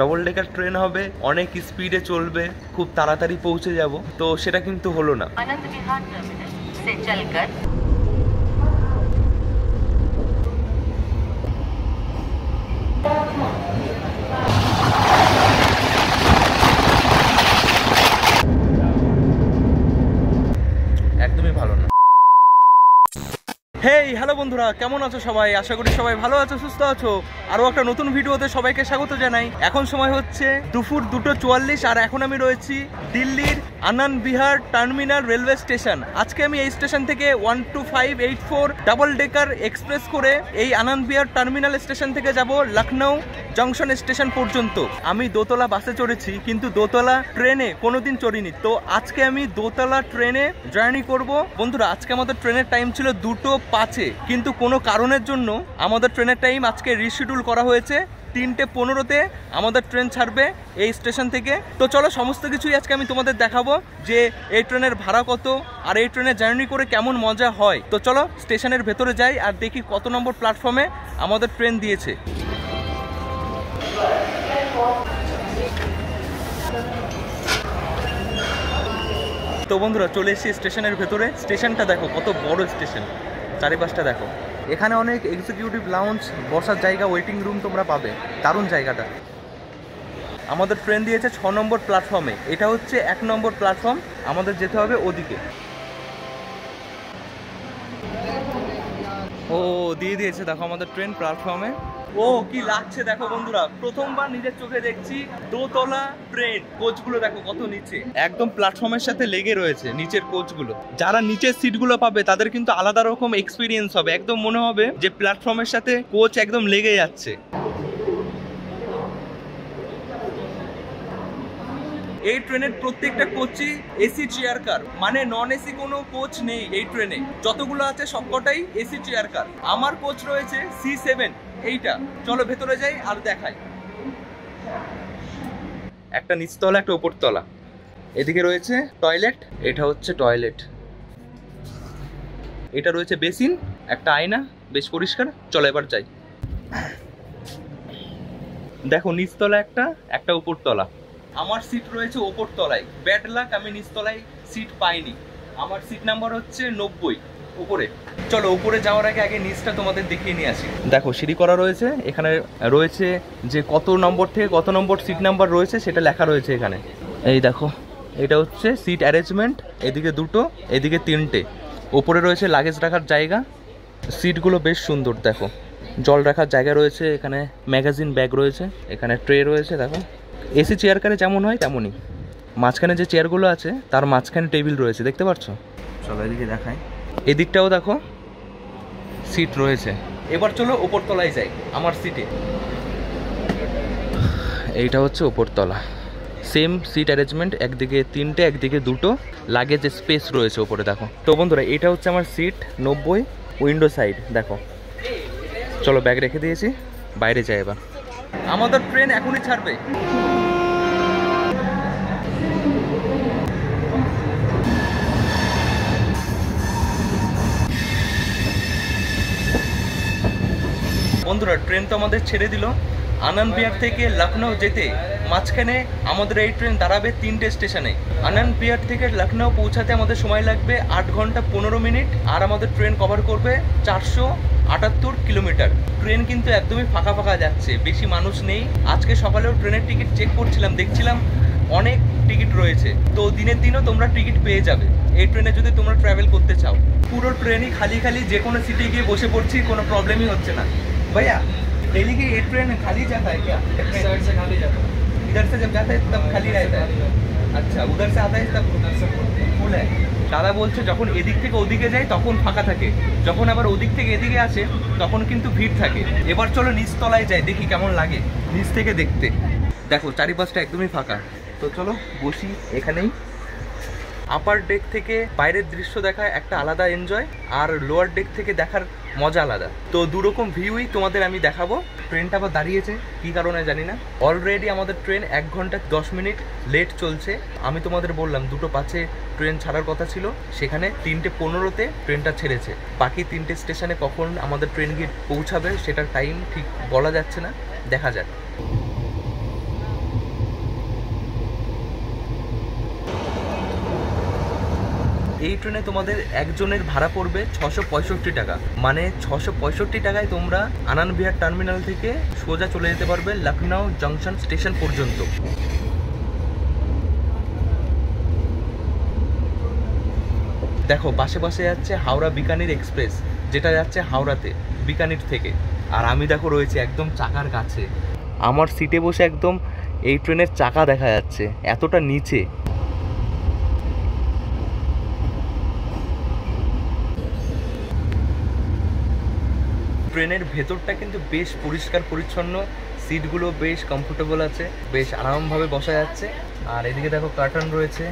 Double decker train হবে, অনেক স্পিডে চলবে, খুব তাড়াতাড়ি পৌঁছে যাব। তো সেটা কিন্তু হলো না। হেই হ্যালো বন্ধুরা, কেমন আছো সবাই? আশা করি সবাই ভালো আছো, সুস্থ আছো। আরও একটা নতুন ভিডিওতে সবাইকে স্বাগত জানাই। এখন সময় হচ্ছে দুপুর দুটো চুয়াল্লিশ, আর এখন আমি রয়েছি দিল্লির Anand Vihar terminal railway station. আজকে আমি এই স্টেশন থেকে one two five eight four double decker express করে এই আনন্দ বিহার টার্মিনাল স্টেশন থেকে যাব লখনৌ জংশন স্টেশন পর্যন্ত। আমি দোতলা বাসে চড়েছি, কিন্তু দোতলা ট্রেনে কোনোদিন চড়িনি। তো আজকে আমি দোতলা ট্রেনে জার্নি করব। বন্ধুরা, আজকে আমাদের ট্রেনের টাইম ছিল দুটো পাঁচে। কিন্তু কোনো কারণের জন্য আমাদের ট্রেনের টাইম আজকে রিশিডিউল করা হয়েছে। তিনটে পনেরোতে আমাদের ট্রেন ছাড়বে এই স্টেশন থেকে। তো চলো, সমস্ত কিছুই আজকে আমি তোমাদের দেখাবো যে এই ট্রেনের ভাড়া কত আর এই ট্রেনে জার্নি করে কেমন মজা হয়। তো চলো, স্টেশনের ভেতরে যাই আর দেখি কত নম্বর প্ল্যাটফর্মে আমাদের ট্রেন দিয়েছে। তো বন্ধুরা, চলে এসেছি স্টেশনের ভেতরে। স্টেশনটা দেখো, কত বড় স্টেশন। চারিপাশটা দেখো। এখানে অনেক এক্সিকিউটিভ লাউঞ্জ বসার জায়গা ওয়েটিং রুম তোমরা পাবে। দারুণ জায়গাটা। আমাদের ট্রেন দিয়েছে ছ নম্বর প্ল্যাটফর্মে এটা হচ্ছে এক নম্বর প্ল্যাটফর্ম আমাদের যেতে হবে ওদিকে। ও, দিয়ে দিয়েছে। দেখো আমাদের ট্রেন প্ল্যাটফর্মে ও, কি লাগছে দেখো বন্ধুরা। প্রথমবার নিজের চোখে দেখছি দোতলা ট্রেন কোচগুলো দেখো কত নিচে। একদম প্ল্যাটফর্মের সাথে লেগে রয়েছে নিচের কোচগুলো। যারা নিচের সিটগুলো পাবে, তাদের কিন্তু আলাদা রকম এক্সপিরিয়েন্স হবে। একদম মনে হবে যে প্ল্যাটফর্মের সাথে কোচ একদম লেগে যাচ্ছে। এই ট্রেনের প্রত্যেকটা কোচই এসি চেয়ার কার মানে নন এসি কোনো কোচ নেই এই ট্রেনে যতগুলো আছে সবকটাই এসি চেয়ার কার আমার কোচ রয়েছে সি সেভেন এইটা। চলো ভেতরে যাই, আর দেখাই। একটা নিচতলা, একটা উপরতলা। এদিকে রয়েছে টয়লেট, এটা হচ্ছে টয়লেট। এটা রয়েছে বেসিন, একটা আয়না, বেশ পরিষ্কার। চলো এবার যাই। দেখো, নিচতলা একটা একটা উপরতলা। আমার সিট রয়েছে ওপর তলায় ব্যাড লাক আমি নিচতলায় সিট পাইনি। আমার সিট নাম্বার হচ্ছে নব্বই। উপরে। চলো উপরে যাওয়ার আগে আগে নিচটা তোমাদের দেখিয়ে নিয়ে আসি। দেখো সিঁড়ি করা রয়েছে এখানে রয়েছে যে কত নম্বর থেকে কত নম্বর সিট নাম্বার রয়েছে সেটা লেখা রয়েছে এখানে। এই দেখো এটা হচ্ছে সিট অ্যারেঞ্জমেন্ট এদিকে দুটো এদিকে তিনটে। ওপরে রয়েছে লাগেজ রাখার জায়গা সিটগুলো বেশ সুন্দর দেখো। জল রাখার জায়গা রয়েছে এখানে ম্যাগাজিন ব্যাগ রয়েছে এখানে ট্রে রয়েছে দেখো। এসি চেয়ার কারে যেমন হয় তেমনই। মাঝখানে যে চেয়ারগুলো আছে তার মাঝখানে টেবিল রয়েছে দেখতে পাচ্ছ চলো এদিকে দেখাই। এদিকটাও দেখো সিট রয়েছে। এবার চলো ওপর তলায় যাই, আমার সিটে এইটা হচ্ছে ওপরতলা সেম সিট অ্যারেঞ্জমেন্ট একদিকে তিনটে, একদিকে দুটো। লাগেজ স্পেস রয়েছে ওপরে দেখো। তো বন্ধুরা, এটা হচ্ছে আমার সিট নব্বই উইন্ডো সাইড দেখো। চলো ব্যাগ রেখে দিয়েছি, বাইরে যাই এবার। আমাদের ট্রেন এখনই ছাড়বে। বন্ধুরা ট্রেন তো আমাদের ছেড়ে দিল। আনন্দ বিহার থেকে লখনৌ যেতে মাঝখানে আমাদের এই ট্রেন দাঁড়াবে তিনটে স্টেশনে। আনন্দ বিহার থেকে লখনৌ পৌঁছাতে আমাদের সময় লাগবে আট ঘণ্টা পনেরো মিনিট, আর আমাদের ট্রেন কভার করবে চারশো আটাত্তর কিলোমিটার। ট্রেন কিন্তু একদমই ফাঁকা ফাঁকা যাচ্ছে, বেশি মানুষ নেই। আজকে সকালেও ট্রেনের টিকিট চেক করছিলাম, দেখছিলাম অনেক টিকিট রয়েছে। তো দিনের দিনও তোমরা টিকিট পেয়ে যাবে। এই ট্রেনে যদি তোমরা ট্রাভেল করতে চাও, পুরো ট্রেনই খালি খালি যে কোনো সিটে গিয়ে বসে পড়ছি, কোনো প্রবলেমই হচ্ছে না। भैया डेली की ये ट्रेन खाली जाता है क्या साइड से खाली जाता है इधर से जब जाता है तब खाली रहता है अच्छा उधर से आता है तब उधर से full। ফুল है দাদা বলছে যখন এদিক থেকে ওদিকে যায় তখন ফাঁকা থাকে যখন আবার ওদিক থেকে এদিকে আসে তখন কিন্তু ভিড় থাকে এবার চলো নিচ তলায় যাই দেখি কেমন লাগে নিচ থেকে দেখতে দেখো চারিপাশটা একদমই ফাঁকা তো চলো বসি এখানেই আপার ডেক থেকে বাইরের দৃশ্য দেখা একটা আলাদা এনজয় আর লোয়ার ডেক থেকে দেখার মজা আলাদা। তো দুরকম ভিউই তোমাদের আমি দেখাবো। ট্রেনটা আবার দাঁড়িয়েছে, কি কারণে জানি না। অলরেডি আমাদের ট্রেন এক ঘণ্টা দশ মিনিট লেট চলছে। আমি তোমাদের বললাম, দুটো পাঁচে ট্রেন ছাড়ার কথা ছিল। সেখানে তিনটে পনেরোতে ট্রেনটা ছেড়েছে। বাকি তিনটে স্টেশনে কখন আমাদের ট্রেন গিয়ে পৌঁছাবে, সেটার টাইম ঠিক বলা যাচ্ছে না। দেখা যাক। এই ট্রেনে তোমাদের একজনের ভাড়া পড়বে ছশো পঁয়ষট্টি টাকা। মানে ছশো পঁয়ষট্টি টাকায় তোমরা আনন্দ বিহার টার্মিনাল থেকে সোজা চলে যেতে পারবে লখনৌ জংশন স্টেশন পর্যন্ত। দেখো, পাশে পাশে যাচ্ছে হাওড়া বিকানির এক্সপ্রেস, যেটা যাচ্ছে হাওড়াতে, বিকানির থেকে। আর আমি দেখো রয়েছে একদম চাকার কাছে। আমার সিটে বসে একদম এই ট্রেনের চাকা দেখা যাচ্ছে, এতটা নিচে। ট্রেনের ভেতরটা কিন্তু বেশ পরিষ্কার, পরিচ্ছন্ন। সিটগুলো বেশ কমফোর্টেবল আছে, বেশ আরামভাবে বসা যাচ্ছে। আর এদিকে দেখো কার্টন রয়েছে।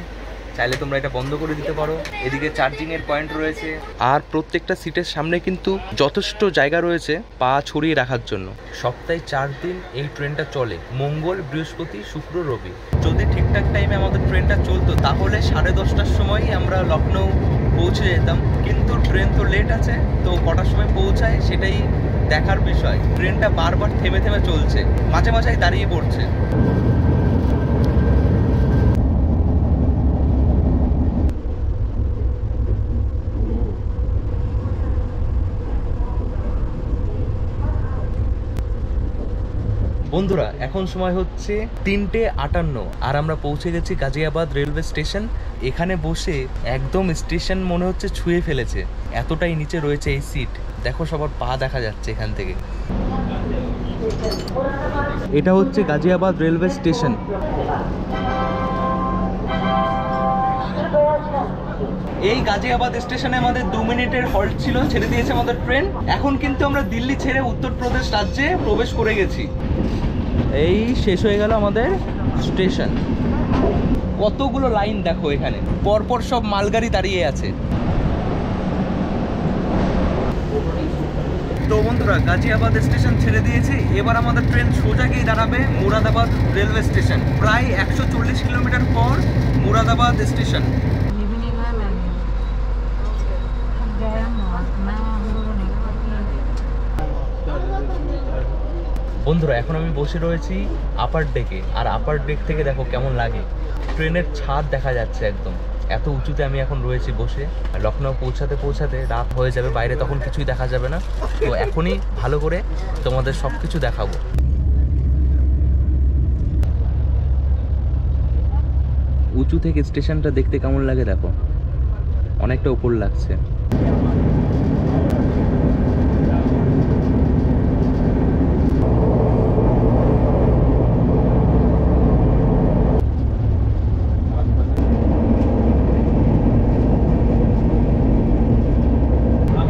চাইলে তোমরা এটা বন্ধ করে দিতে পারো। এদিকে চার্জিং এর পয়েন্ট রয়েছে। আর প্রত্যেকটা সিটের সামনে কিন্তু যথেষ্ট জায়গা রয়েছে পা ছড়িয়ে রাখার জন্য। সপ্তাহে চার দিন এই ট্রেনটা চলে। মঙ্গল, বৃহস্পতি, শুক্র, রবি। যদি ঠিকঠাক টাইমে আমাদের ট্রেনটা চলতো, তাহলে সাড়ে দশটার সময়ই আমরা লখনৌ পৌঁছে যেতাম। কিন্তু ট্রেন তো লেট আছে, তো কটার সময় পৌঁছায় সেটাই দেখার বিষয়। ট্রেনটা বারবার থেমে থেমে চলছে, মাঝে মাঝেই দাঁড়িয়ে পড়ছে। বন্ধুরা, এখন সময় হচ্ছে তিনটে আটান্ন, আর আমরা পৌঁছে গেছি গাজিয়াবাদ রেলওয়ে স্টেশন। এখানে বসে একদম স্টেশন মনে হচ্ছে ছুঁয়ে ফেলেছে। এতটাই নিচে রয়েছে এই সিট। দেখো সবার পা দেখা যাচ্ছে এখান থেকে। এটা হচ্ছে গাজিয়াবাদ রেলওয়ে স্টেশন। এই গাজিয়াবাদ স্টেশনে আমাদের দু মিনিটের হল্ট ছিল, ছেড়ে দিয়েছে আমাদের ট্রেন। এখন কিন্তু আমরা দিল্লি ছেড়ে উত্তরপ্রদেশ রাজ্যে প্রবেশ করে গেছি। এই শেষ হয়ে গেল আমাদের স্টেশন। কতগুলো লাইন দেখো এখানে? পরপর সব মালগাড়ি দাঁড়িয়ে আছে। তো বন্ধুরা গাজিয়াবাদ স্টেশন ছেড়ে দিয়েছি। এবার আমাদের ট্রেন সোজা গিয়ে দাঁড়াবে মুরাদাবাদ রেলওয়ে স্টেশন। প্রায় একশো চল্লিশ কিলোমিটার পর মুরাদাবাদ স্টেশন। বন্ধুরা এখন আমি বসে রয়েছি আপার ডেকে আর আপার ডেক থেকে দেখো কেমন লাগে। ট্রেনের ছাদ দেখা যাচ্ছে একদম। এত উঁচুতে আমি এখন রয়েছি বসে। লখনৌ পৌঁছাতে পৌঁছাতে রাত হয়ে যাবে, বাইরে তখন কিছুই দেখা যাবে না। তো এখনই ভালো করে তোমাদের সব কিছু দেখাবো। উঁচু থেকে স্টেশনটা দেখতে কেমন লাগে দেখো? অনেকটা উপর লাগছে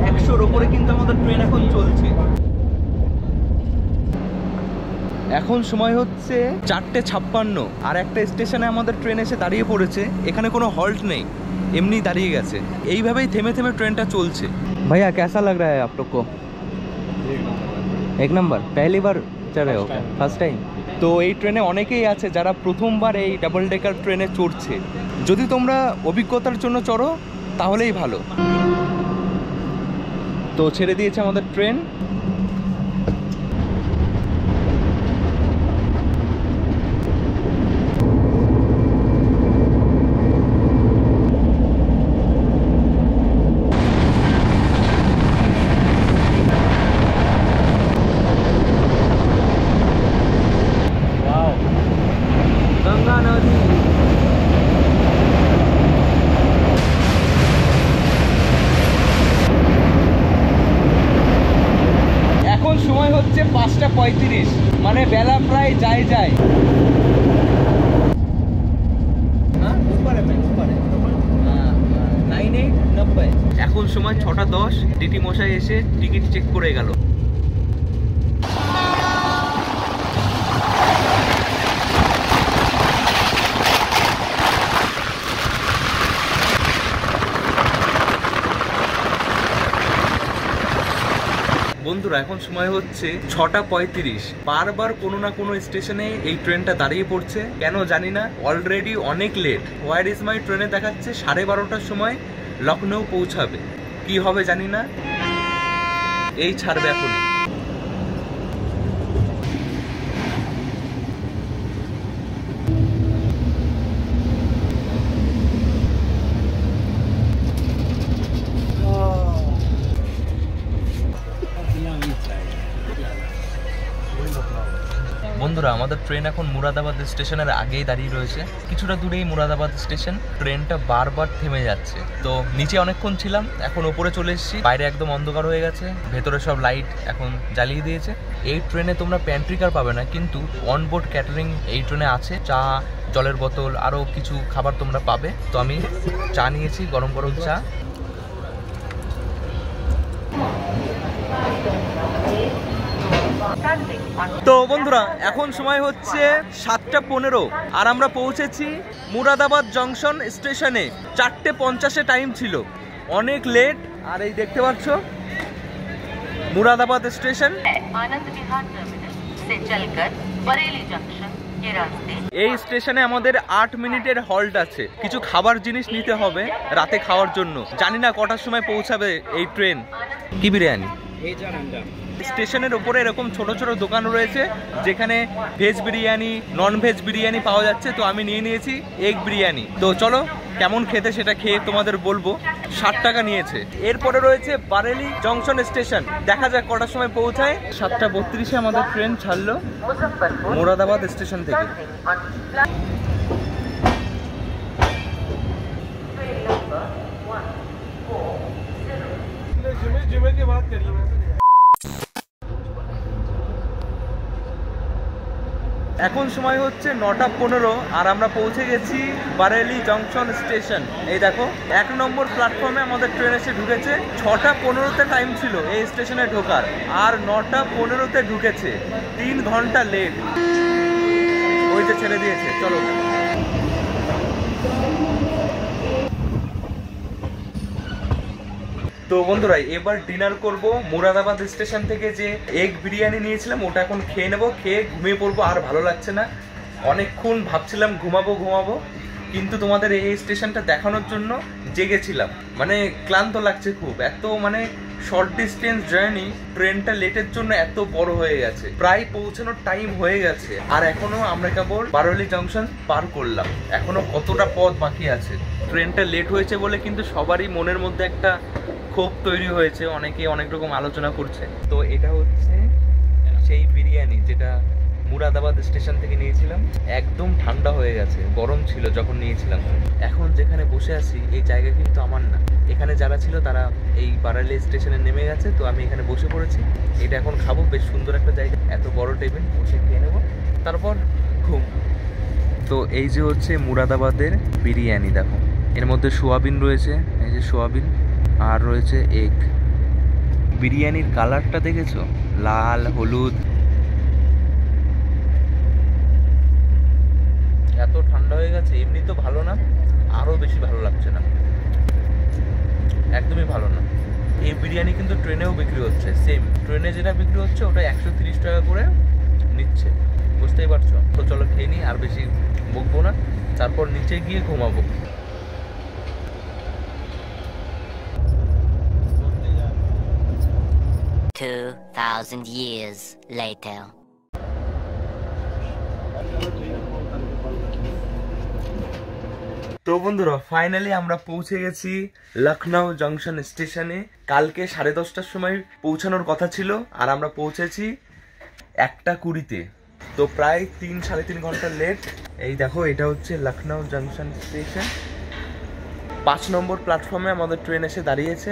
একশোর ওপরে কিন্তু আমাদের ট্রেন এখন চলছে এখন সময় হচ্ছে চারটে ছাপ্পান্ন, আর একটা স্টেশনে আমাদের ট্রেন এসে দাঁড়িয়ে পড়েছে, এখানে কোনো হল্ট নেই, এমনি দাঁড়িয়ে গেছে। এইভাবেই থেমে থেমে ট্রেনটা চলছে। ভাইয়া, কেসা লাগ রা আপ এক নম্বর, পেহলি বার চড়ে ওকে ফার্স্ট টাইম? তো এই ট্রেনে অনেকেই আছে যারা প্রথমবার এই ডাবল ডেকার ট্রেনে চড়ছে। যদি তোমরা অভিজ্ঞতার জন্য চড়ো, তাহলেই ভালো। তো ছেড়ে দিয়েছে আমাদের ট্রেন। টিকিট চেক করে গেল। বন্ধুরা, এখন সময় হচ্ছে ছটা পঁয়ত্রিশ। বারবার কোনো না কোনো স্টেশনে এই ট্রেনটা দাঁড়িয়ে পড়ছে। কেন জানি না অলরেডি অনেক লেট ওয়ার ইজ মাই ট্রেনে দেখাচ্ছে সাড়ে বারোটার সময় লখনৌ পৌঁছাবে। কি হবে জানি না। এই ছাড়বে এখনই। বন্ধুরা, আমাদের ট্রেন এখন মুরাদাবাদ স্টেশনের আগেই দাঁড়িয়ে রয়েছে। কিছুটা দূরেই মুরাদাবাদ স্টেশন ট্রেনটা বারবার থেমে যাচ্ছে। তো নিচে অনেকক্ষণ ছিলাম, এখন ওপরে চলে এসেছি, বাইরে একদম অন্ধকার হয়ে গেছে, ভেতরে সব লাইট এখন জ্বালিয়ে দিয়েছে। এই ট্রেনে তোমরা প্যান্ট্রি কার পাবে না, কিন্তু অনবোর্ড ক্যাটারিং এই ট্রেনে আছে। চা, জলের বোতল আরও কিছু খাবার তোমরা পাবে। তো আমি চা নিয়েছি, গরম গরম চা। তো বন্ধুরা এখন সময় হচ্ছে সাতটা পনেরো আর আমরা পৌঁছেছি মুরাদাবাদ জংশন স্টেশনে। চারটে পঞ্চাশে টাইম ছিল। অনেক লেট আর এই দেখতে পাচ্ছ মুরাদাবাদ স্টেশন। এই স্টেশনে আমাদের আট মিনিটের হল্ট আছে। কিছু খাবার জিনিস নিতে হবে রাতে খাওয়ার জন্য। জানি না কটার সময় পৌঁছাবে এই ট্রেন কি বিরিয়ানি? স্টেশনের উপরে এরকম ছোট ছোট দোকান রয়েছে যেখানে veg biryani non veg biryani পাওয়া যাচ্ছে তো আমি নিয়ে নিয়েছি এগ বিরিয়ানি তো চলো কেমন খেতে সেটা খেয়ে তোমাদের বলবো ষাট টাকা নিয়েছে এরপরে রয়েছে বারেলি জংশন স্টেশন দেখা যাক কটার সময় পৌঁছায় সাতটা বত্রিশে আমাদের ট্রেন ছাড়লো मुजफ्फरपुर মোরাদাবাদ স্টেশন থেকে Standing on platform এখন সময় হচ্ছে নটা পনেরো আর আমরা পৌঁছে গেছি বারেলি জংশন স্টেশন। এই দেখো, এক নম্বর প্ল্যাটফর্মে আমাদের ট্রেন এসে ঢুকেছে। ছটা পনেরোতে টাইম ছিল এই স্টেশনে ঢোকার, আর নটা পনেরোতে ঢুকেছে। তিন ঘণ্টা লেট ওই যে ছেড়ে দিয়েছে, চলো। তো বন্ধুরা, এবার ডিনার করব মুরাদাবাদ স্টেশন থেকে যে এগ বিরিয়ানি নিয়েছিলাম, ওটা এখন খেয়ে নেব। খেয়ে ঘুমিয়ে পড়ব, আর ভালো লাগছে না। অনেকক্ষণ ভাবছিলাম ঘুমাবো ঘুমাবো। কিন্তু তোমাদের এই স্টেশনটা দেখানোর জন্য জেগেছিলাম। মানে ক্লান্ত লাগছে খুব। এত মানে শর্ট ডিস্টেন্স জার্নি ট্রেনটা লেটের জন্য এত বড় হয়ে গেছে। প্রায় পৌঁছানোর টাইম হয়ে গেছে। আর এখনও আমরা কেবল বারোলি জংশন পার করলাম। এখনও কতটা পথ বাকি আছে? ট্রেনটা লেট হয়েছে বলে কিন্তু সবারই মনের মধ্যে একটা ক্ষোভ তৈরি হয়েছে, অনেকে অনেক রকম আলোচনা করছে। তো এটা হচ্ছে সেই বিরিয়ানি যেটা মুরাদাবাদ স্টেশন থেকে নিয়েছিলাম। একদম ঠান্ডা হয়ে গেছে, গরম ছিল যখন নিয়েছিলাম। এখন যেখানে বসে আছি, এই জায়গা কিন্তু আমার না। এখানে যারা ছিল তারা এই বারালি স্টেশনে নেমে গেছে, তো আমি এখানে বসে পড়েছি। এটা এখন খাব, বেশ সুন্দর একটা জায়গা। এত বড় টেবিল, বসে খেয়ে নেব। তারপর ঘুম। তো এই যে হচ্ছে মুরাদাবাদের বিরিয়ানি, দেখো। এর মধ্যে সোয়াবিন রয়েছে, এই যে সোয়াবিন। আর রয়েছে এগ বিরিয়ানির কালারটা দেখেছ? লাল, হলুদ। এত ঠান্ডা হয়ে গেছে, এমনি তো ভালো না, আরও বেশি ভালো লাগছে না। একদমই ভালো না। এই বিরিয়ানি কিন্তু ট্রেনেও বিক্রি হচ্ছে সেম ট্রেনে যেটা বিক্রি হচ্ছে, ওটা একশো তিরিশ টাকা করে নিচ্ছে। বুঝতেই পারছ? তো চলো খেয়ে নিই, আর বেশি বকবো না। তারপর নিচে গিয়ে ঘুমাবো। Thousand years later. তো বন্ধুরা ফাইনালি আমরা পৌঁছে গেছি লখনৌ জংশন স্টেশনে কালকে সাড়ে দশটার সময় পৌঁছানোর কথা ছিল, আর আমরা পৌঁছেছি একটা কুড়িতে। তো প্রায় তিন, সাড়ে তিন ঘণ্টা লেট এই দেখো, এটা হচ্ছে লখনৌ জংশন স্টেশন পাঁচ নম্বর প্ল্যাটফর্মে আমাদের ট্রেন এসে দাঁড়িয়েছে।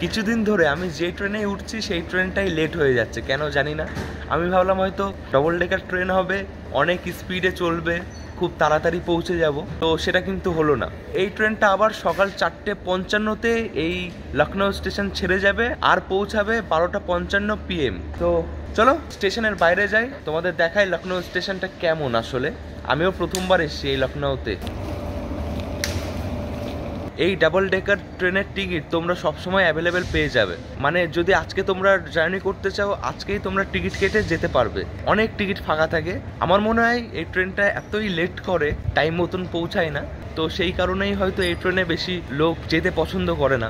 কিছুদিন ধরে আমি যে ট্রেনে উঠছি, সেই ট্রেনটাই লেট হয়ে যাচ্ছে, কেন জানি না। আমি ভাবলাম হয়তো ডবল ডেকার ট্রেন হবে, অনেক স্পিডে চলবে, খুব তাড়াতাড়ি পৌঁছে যাব। তো সেটা কিন্তু হলো না। এই ট্রেনটা আবার সকাল চারটে পঞ্চান্নতে এই লখনৌ স্টেশন ছেড়ে যাবে আর পৌঁছাবে বারোটা পঞ্চান্ন পিএম তো চলো, স্টেশনের বাইরে যাই। তোমাদের দেখাই লখনৌ স্টেশনটা কেমন আসলে। আমিও প্রথমবার এসেছি এই লখনৌতে এই ডাবল ডেকার ট্রেনের টিকিট তোমরা সবসময় অ্যাভেলেবেল পেয়ে যাবে। মানে যদি আজকে তোমরা জার্নি করতে চাও, আজকেই তোমরা টিকিট কেটে যেতে পারবে। অনেক টিকিট ফাঁকা থাকে। আমার মনে হয় এই ট্রেনটা এতই লেট করে টাইম মতন পৌঁছায় না। তো সেই কারণেই হয়তো এই ট্রেনে বেশি লোক যেতে পছন্দ করে না।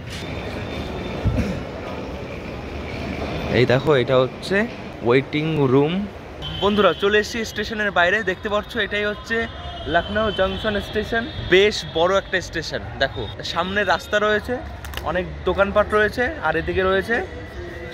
এই দেখো, এটা হচ্ছে ওয়েটিং রুম বন্ধুরা, চলে এসেছি স্টেশনের বাইরে। দেখতে পাচ্ছ, এটাই হচ্ছে লখনৌ জংশন স্টেশন। বেশ বড় একটা স্টেশন, দেখো। সামনে রাস্তা রয়েছে, অনেক দোকানপাট রয়েছে, আর এদিকে রয়েছে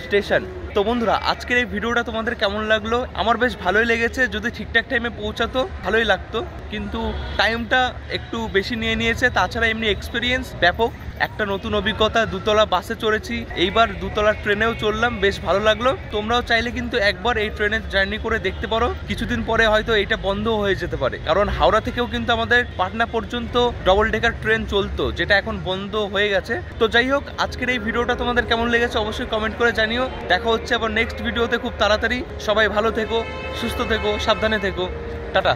স্টেশন। তো বন্ধুরা, আজকের এই ভিডিওটা তোমাদের কেমন লাগল? আমার বেশ ভালোই লেগেছে, যদি ঠিকঠাক টাইমে পৌঁছাতো, ভালোই লাগতো। কিন্তু টাইমটা একটু বেশি নিয়ে নিয়েছে, তাছাড়া এমনি এক্সপিরিয়েন্স ব্যাপক। একটা নতুন অভিজ্ঞতা, দুতলা বাসে চড়েছি। এইবার দুতলা ট্রেনেও চললাম বেশ ভালো লাগল। তোমরাও চাইলে কিন্তু একবার এই ট্রেনের জার্নি করে দেখতে পারো। কিছুদিন পরে হয়তো এটা বন্ধ হয়ে যেতে পারে। কারণ হাওড়া থেকেও কিন্তু আমাদের পাটনা পর্যন্ত ডবল ডেকার ট্রেন চলতো, যেটা এখন বন্ধ হয়ে গেছে। তো যাই হোক, আজকের এই ভিডিওটা তোমাদের কেমন লেগেছে অবশ্যই কমেন্ট করে জানিও। দেখা হচ্ছে আবার নেক্সট ভিডিওতে খুব তাড়াতাড়ি। সবাই ভালো থেকো সুস্থ থেকো সাবধানে থেকো। টাটা।